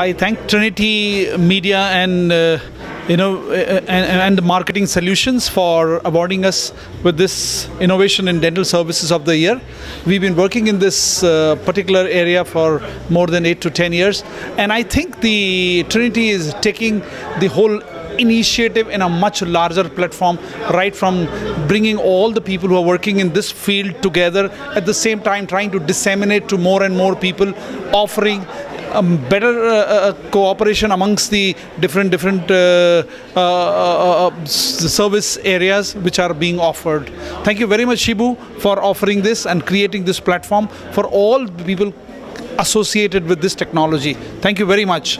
I thank Trinity Media and uh, you know uh, and, and the marketing solutions for awarding us with this innovation in dental services of the year. We've been working in this uh, particular area for more than eight to ten years, and I think the Trinity is taking the whole initiative in a much larger platform right from bringing all the people who are working in this field together at the same time trying to disseminate to more and more people offering um, better uh, uh, cooperation amongst the different different uh, uh, service areas which are being offered. Thank you very much, Shibu, for offering this and creating this platform for all people associated with this technology. Thank you very much.